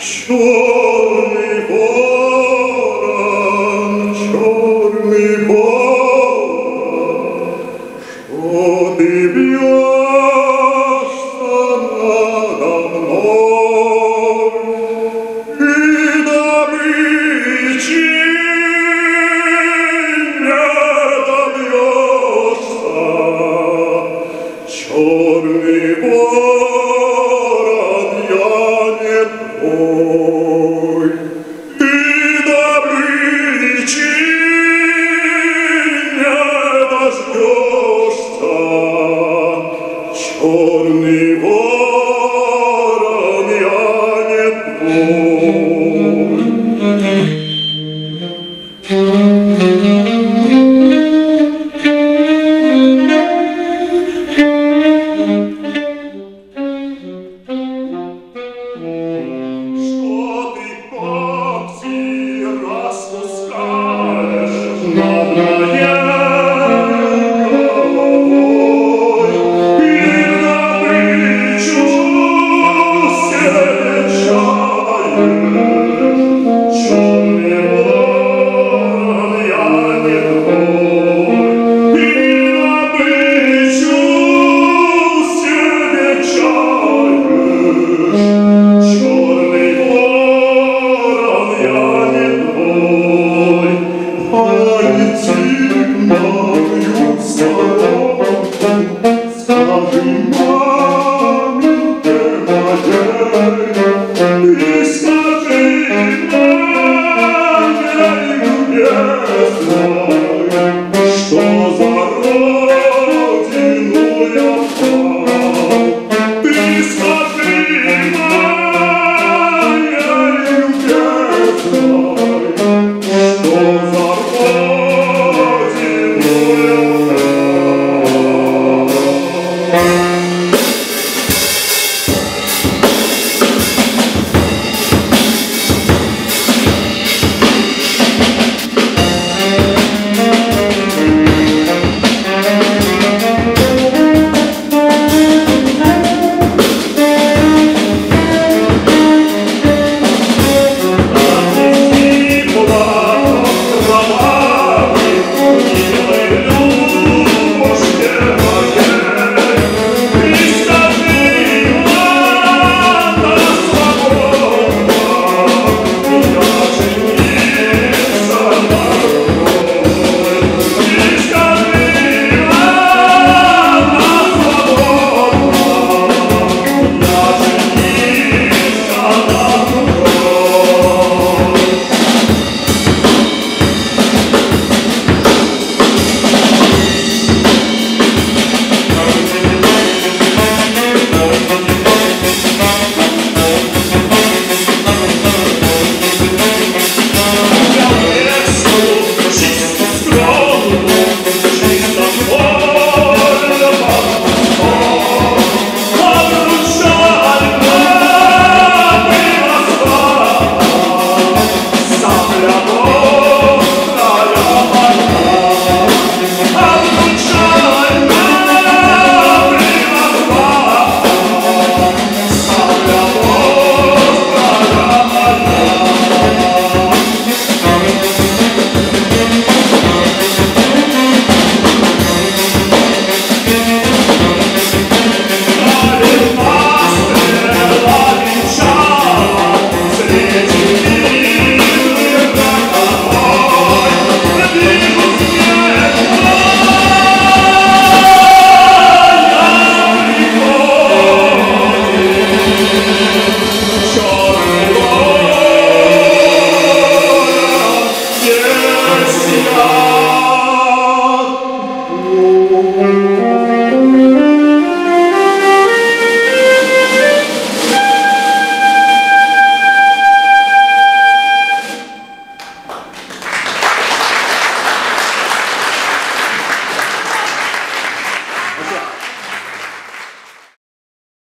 Чорний ворон, чорний ворон, що ти б'єшся надо мною, і до причиння доб'єшся, чорний